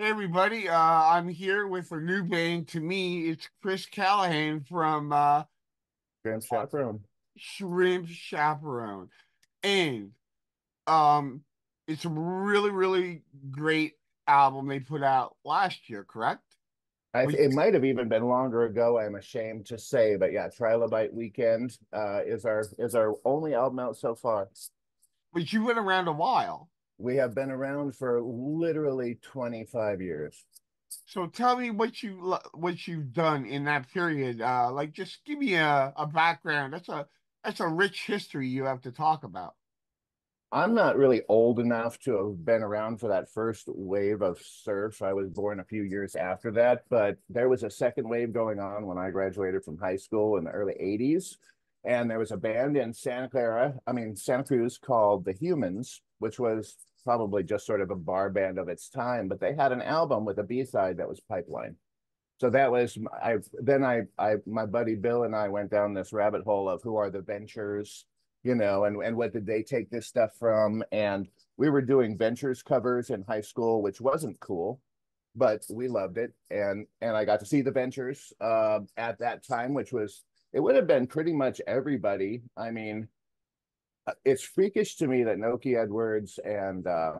Hey everybody, uh, I'm here with a new band. To me, it's Chris Callahan from uh, Shrimp Chaperone. Shrimp Chaperone, and um, it's a really, really great album they put out last year. Correct? I, it might have even been longer ago. I'm ashamed to say, but yeah, Trilobite Weekend uh, is our is our only album out so far. But you went around a while. We have been around for literally 25 years. So tell me what you what you've done in that period. Uh, like, just give me a, a background. That's a that's a rich history you have to talk about. I'm not really old enough to have been around for that first wave of surf. I was born a few years after that, but there was a second wave going on when I graduated from high school in the early 80s. And there was a band in Santa Clara, I mean, Santa Cruz called The Humans, which was probably just sort of a bar band of its time, but they had an album with a B side that was Pipeline. So that was I. Then I, I, my buddy Bill and I went down this rabbit hole of who are the Ventures, you know, and and what did they take this stuff from? And we were doing Ventures covers in high school, which wasn't cool, but we loved it. And and I got to see the Ventures uh, at that time, which was it would have been pretty much everybody. I mean, it's freakish to me that Nokie Edwards and uh,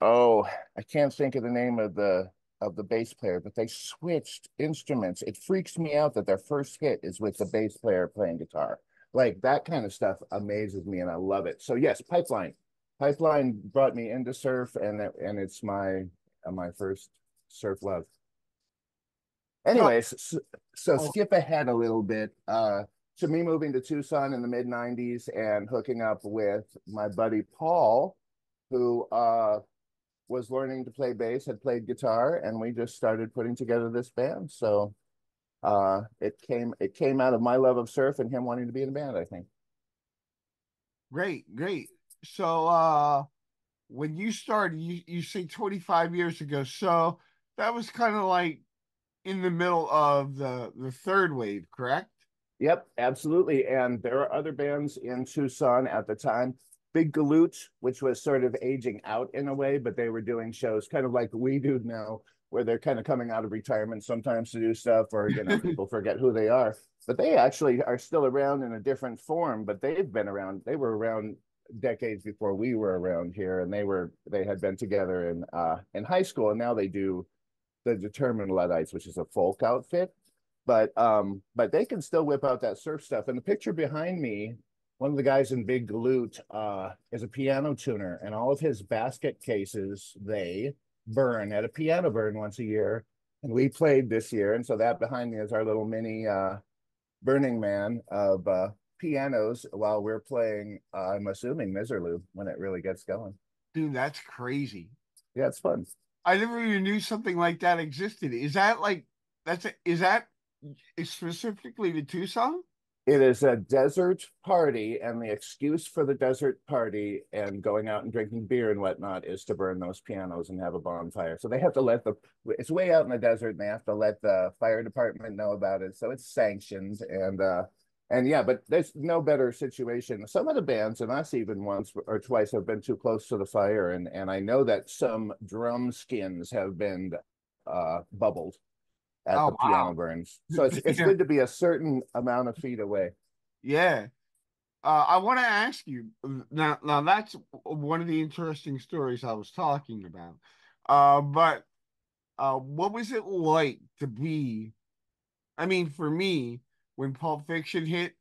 oh, I can't think of the name of the of the bass player, but they switched instruments. It freaks me out that their first hit is with the bass player playing guitar. Like that kind of stuff amazes me, and I love it. So yes, Pipeline, Pipeline brought me into surf, and and it's my my first surf love. Anyways, so, so oh. skip ahead a little bit. Uh, to me moving to Tucson in the mid 90s and hooking up with my buddy Paul, who uh, was learning to play bass, had played guitar, and we just started putting together this band. So uh, it came it came out of my love of surf and him wanting to be in a band, I think. Great, great. So uh when you started, you, you say 25 years ago. So that was kind of like in the middle of the the third wave, correct? Yep, absolutely. And there are other bands in Tucson at the time. Big Galoot, which was sort of aging out in a way, but they were doing shows kind of like we do now, where they're kind of coming out of retirement sometimes to do stuff, or you know, people forget who they are. But they actually are still around in a different form, but they've been around. They were around decades before we were around here, and they were they had been together in uh in high school, and now they do the Determined Luddites, which is a folk outfit but um, but they can still whip out that surf stuff. And the picture behind me, one of the guys in Big Galoot uh, is a piano tuner, and all of his basket cases they burn at a piano burn once a year. And we played this year, and so that behind me is our little mini uh, Burning Man of uh, pianos while we're playing. Uh, I'm assuming Miserlou when it really gets going. Dude, that's crazy. Yeah, it's fun. I never even knew something like that existed. Is that like that's a, is that specifically to Tucson? It is a desert party, and the excuse for the desert party and going out and drinking beer and whatnot is to burn those pianos and have a bonfire. So they have to let the it's way out in the desert, and they have to let the fire department know about it. So it's sanctioned, and uh, and yeah, but there's no better situation. Some of the bands, and us even once or twice, have been too close to the fire, and and I know that some drum skins have been uh, bubbled at oh, the wow. piano burns. So it's it's good to be a certain amount of feet away. Yeah. Uh, I want to ask you now. Now that's one of the interesting stories I was talking about. Uh, but uh, what was it like to be? I mean, for me, when Pulp Fiction hit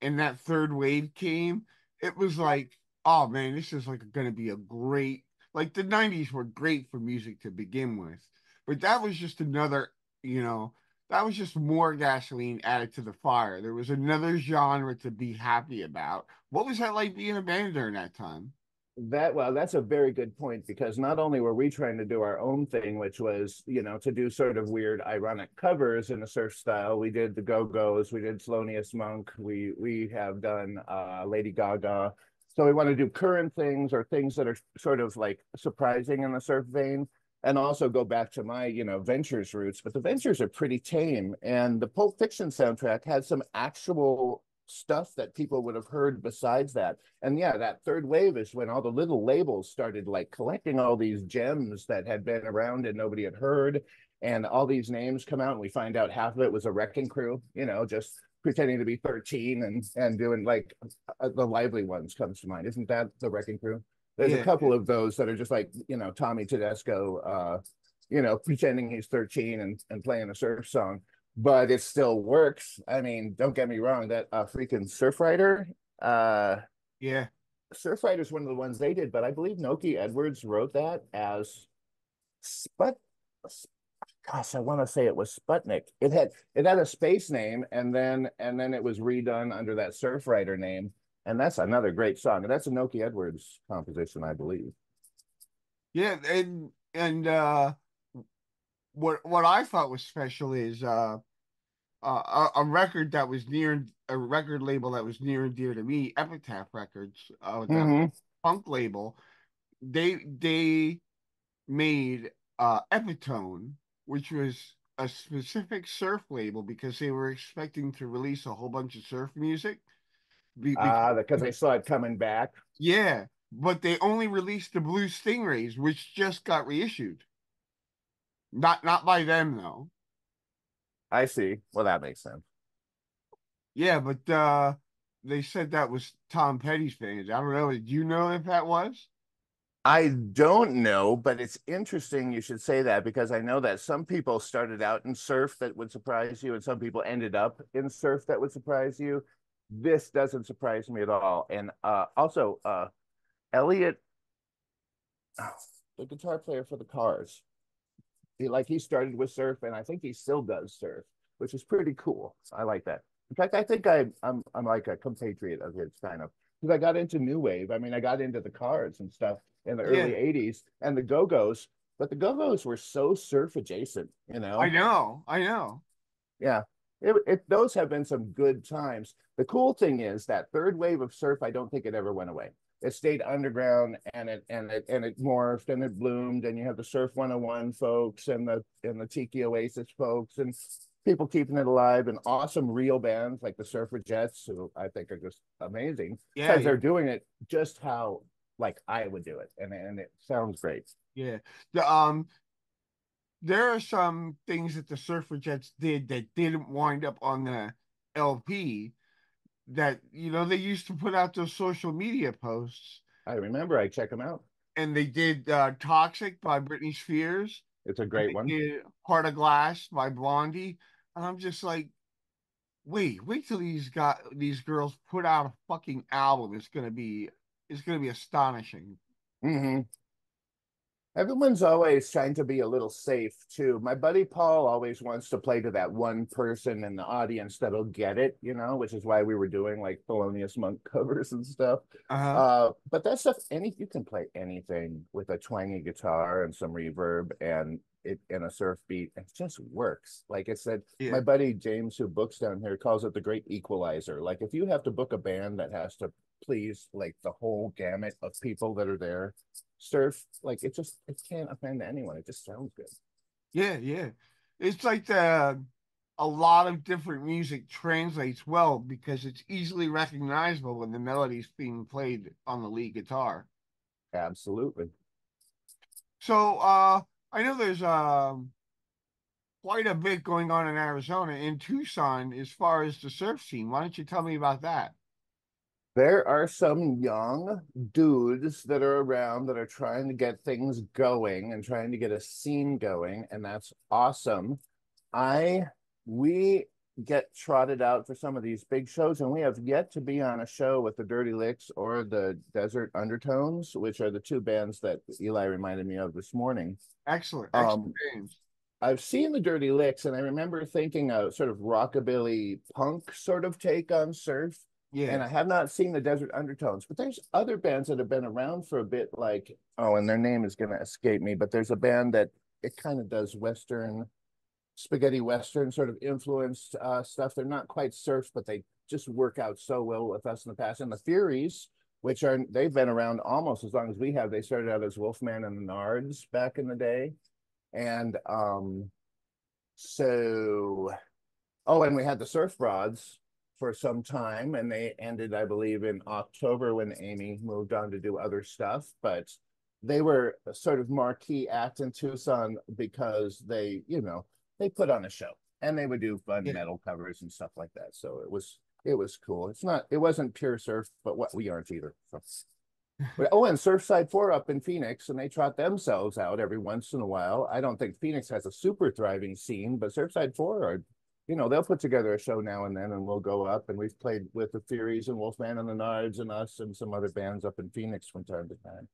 and that third wave came, it was like, oh man, this is like going to be a great. Like the '90s were great for music to begin with, but that was just another you know, that was just more gasoline added to the fire. There was another genre to be happy about. What was that like being a band during that time? That well, that's a very good point because not only were we trying to do our own thing, which was you know to do sort of weird, ironic covers in a surf style. We did the Go Go's, we did Thelonious Monk, we we have done uh, Lady Gaga. So we want to do current things or things that are sort of like surprising in the surf vein and also go back to my, you know, Ventures roots, but the Ventures are pretty tame. And the Pulp Fiction soundtrack had some actual stuff that people would have heard besides that. And yeah, that third wave is when all the little labels started like collecting all these gems that had been around and nobody had heard. And all these names come out, and we find out half of it was a wrecking crew, you know, just pretending to be 13 and and doing like uh, the lively ones comes to mind. Isn't that the wrecking crew? There's yeah. a couple of those that are just like, you know, Tommy Tedesco, uh, you know, pretending he's 13 and, and playing a surf song but it still works. I mean, don't get me wrong, that uh, freaking Surfrider, uh, yeah, Surfrider is one of the ones they did, but I believe Nokie Edwards wrote that as Sput. Gosh, I want to say it was Sputnik. It had it had a space name, and then and then it was redone under that Surfrider name, and that's another great song. And that's a Nokie Edwards composition, I believe. Yeah, and and uh what what I thought was special is uh, uh, a, a, record that was near a record label that was near and dear to me, Epitaph Records, uh, mm-hmm. punk label. They they made uh, Epitone, which was a specific surf label because they were expecting to release a whole bunch of surf music. Ah, because they saw it coming back. Yeah, but they only released the Blue Stingrays, which just got reissued. Not not by them though. I see. Well, that makes sense. Yeah, but uh they said that was Tom Petty's fans. I don't know. Do you know if that was? I don't know, but it's interesting you should say that because I know that some people started out in surf that would surprise you, and some people ended up in surf that would surprise you. This doesn't surprise me at all. And uh, also, uh, Elliot, oh, the guitar player for the Cars, he like he started with surf, and I think he still does surf, which is pretty cool. I like that. In fact, I think I I'm I'm like a compatriot of his kind of because I got into new wave. I mean, I got into the cars and stuff in the yeah. early '80s and the Go Go's, but the Go Go's were so surf adjacent. You know. I know. I know. Yeah. It, it, those have been some good times. The cool thing is that third wave of surf, I don't think it ever went away it stayed underground and it and it and it morphed and it bloomed and you have the surf 101 folks and the and the tiki oasis folks and people keeping it alive and awesome real bands like the Surfrajettes who i think are just amazing yeah because yeah. they're doing it just how like i would do it and and it sounds great yeah the um there are some things that the Surfrajettes did that didn't wind up on the lp that you know they used to put out those social media posts. I remember. I check them out. And they did uh, "Toxic" by Britney Spears. It's a great one. "Heart of Glass" by Blondie, and I'm just like, wait, wait till these got these girls put out a fucking album. It's gonna be, it's gonna be astonishing. Mm-hmm. Everyone's always trying to be a little safe too. My buddy Paul always wants to play to that one person in the audience that'll get it, you know, which is why we were doing like Thelonious Monk covers and stuff. Uh-huh. Uh, but that stuff, any you can play anything with a twangy guitar and some reverb and it in a surf beat. It just works. Like I said, yeah. my buddy James, who books down here, calls it the great equalizer. Like if you have to book a band that has to please like the whole gamut of people that are there surf like it just it can't offend anyone it just sounds good yeah yeah it's like the a lot of different music translates well because it's easily recognizable when the melody's being played on the lead guitar absolutely so uh i know there's um quite a bit going on in arizona in tucson as far as the surf scene. Why don't you tell me about that? There are some young dudes that are around that are trying to get things going and trying to get a scene going and that's awesome. I we get trotted out for some of these big shows and we have yet to be on a show with the dirty licks or the desert undertones which are the two bands that eli reminded me of this morning excellent, excellent um, I've seen the Dirty Licks, and I remember thinking a sort of rockabilly punk sort of take on surf yeah. And I have not seen the Desert Undertones, but there's other bands that have been around for a bit, like, oh, and their name is going to escape me, but there's a band that it kind of does Western, spaghetti Western sort of influenced uh, stuff. They're not quite surf, but they just work out so well with us in the past. And the Furies, which are, they've been around almost as long as we have. They started out as Wolfman and the Nards back in the day. And um, so, oh, and we had the Surf Broads for some time, and they ended, I believe, in October when Amy moved on to do other stuff. But they were sort of marquee act in Tucson because they, you know, they put on a show and they would do fun yeah. metal covers and stuff like that. So it was it was cool. It's not it wasn't pure surf, but what we aren't either. So. But, oh, and Surfside Four up in Phoenix, and they trot themselves out every once in a while. I don't think Phoenix has a super thriving scene, but Surfside Four are, you know, they'll put together a show now and then, and we'll go up. And we've played with the Furies and Wolfman and the Nards and us and some other bands up in Phoenix from time to time.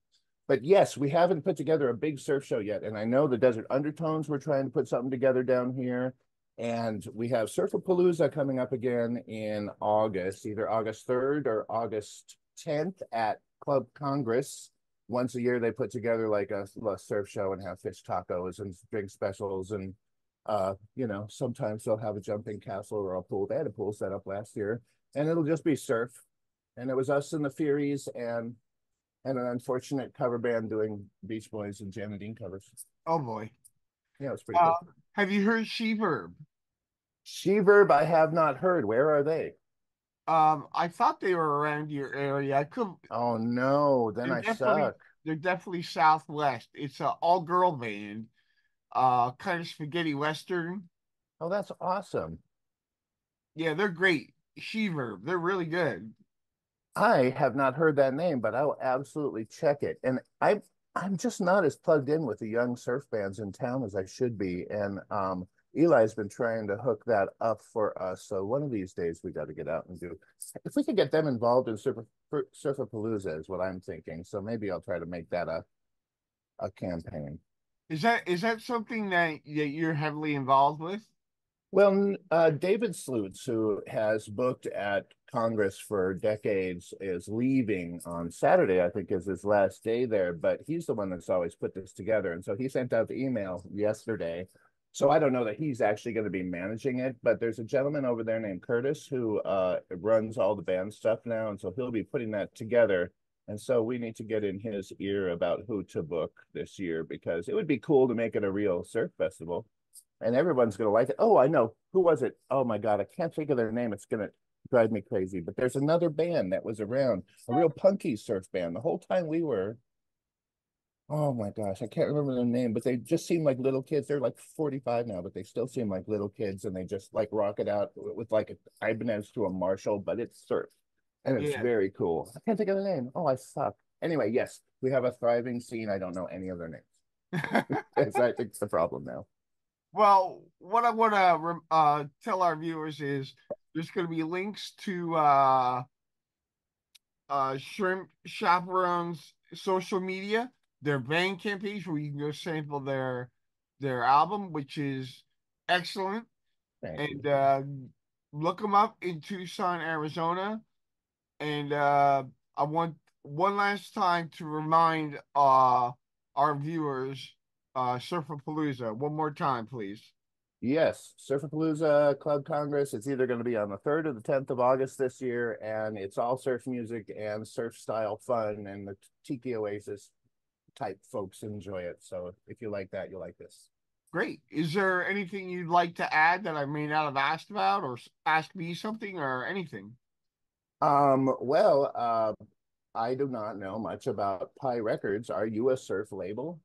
But yes, we haven't put together a big surf show yet. And I know the Desert Undertones, we're trying to put something together down here. And we have Surfapalooza coming up again in August, either August 3rd or August 10th at Club Congress. Once a year, they put together like a, a surf show and have fish tacos and drink specials. And, uh, you know, sometimes they'll have a jumping castle or a pool. They had a pool set up last year, and it'll just be surf. And it was us and the Furies and and an unfortunate cover band doing Beach Boys and Jan and Dean covers. Oh boy. Yeah, it's pretty uh, cool. Have you heard She-Verb? She-Verb, I have not heard. Where are they? Um, I thought they were around your area. I could. Oh no, then I suck. They're definitely Southwest. It's an all-girl band, uh, kind of spaghetti western. Oh, that's awesome. Yeah, they're great. She-Verb, they're really good. I have not heard that name, but I will absolutely check it. And I I'm just not as plugged in with the young surf bands in town as I should be. And um, Eli's been trying to hook that up for us. So one of these days we got to get out and do. If we could get them involved in Surfer Surfapalooza is what I'm thinking. So maybe I'll try to make that a a campaign. Is that is that something that that you're heavily involved with? Well, uh, David Slutes, who has booked at Congress for decades, is leaving on Saturday, I think is his last day there, but he's the one that's always put this together. And so he sent out the email yesterday. So I don't know that he's actually going to be managing it, but there's a gentleman over there named Curtis who uh, runs all the band stuff now. And so he'll be putting that together. And so we need to get in his ear about who to book this year because it would be cool to make it a real surf festival and everyone's going to like it. Oh, I know. Who was it? Oh my God, I can't think of their name. It's going to drive me crazy. But there's another band that was around, a real punky surf band. The whole time we were, oh my gosh, I can't remember their name, but they just seem like little kids. They're like 45 now, but they still seem like little kids and they just like rock it out with like a Ibanez to a Marshall, but it's surf. And it's yeah. very cool. I can't think of the name. Oh, I suck. Anyway, yes, we have a thriving scene. I don't know any of their names. That's I think it's the problem now. Well, what I want to uh, tell our viewers is there's going to be links to uh, uh, Shrimp Chaperone's social media, their Bandcamp page where you can go sample their their album, which is excellent. Thank and uh, look them up in Tucson, Arizona. And uh, I want one last time to remind uh, our viewers uh, Surfapalooza one more time, please. Yes, Surfapalooza Club Congress. It's either going to be on the 3rd or the 10th of August this year, and it's all surf music and surf style fun, and the Tiki Oasis type folks enjoy it. So if you like that, you'll like this. Great. Is there anything you'd like to add that I may not have asked about, or ask me something, or anything? Um. Well, uh, I do not know much about Pi Records. Are you a surf label?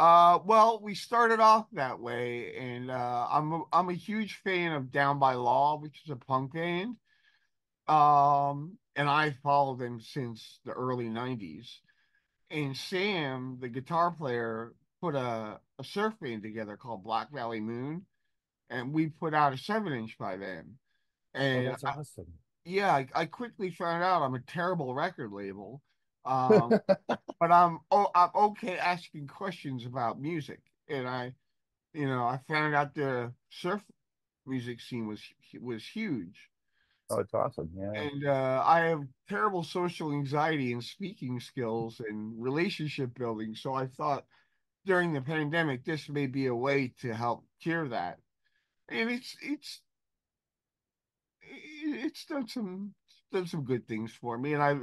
Uh, well, we started off that way, and uh, I'm a, I'm a huge fan of Down by Law, which is a punk band. Um, and I followed them since the early '90s. And Sam, the guitar player, put a, a surf band together called Black Valley Moon, and we put out a seven inch by them. Oh, and oh, that's awesome. I, yeah, I, I quickly found out I'm a terrible record label um, but I'm oh I'm okay asking questions about music, and I, you know, I found out the surf music scene was was huge. Oh, it's awesome! Yeah, and uh, I have terrible social anxiety and speaking skills and relationship building, so I thought during the pandemic this may be a way to help cure that, and it's it's it's done some done some good things for me, and I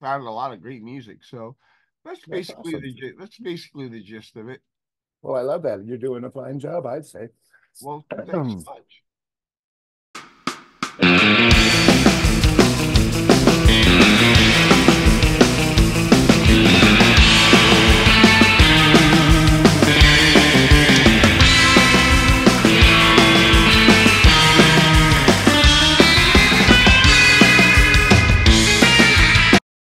found a lot of great music. So that's, that's basically awesome. the that's basically the gist of it. Well, I love that. You're doing a fine job, I'd say. Well, thanks so much.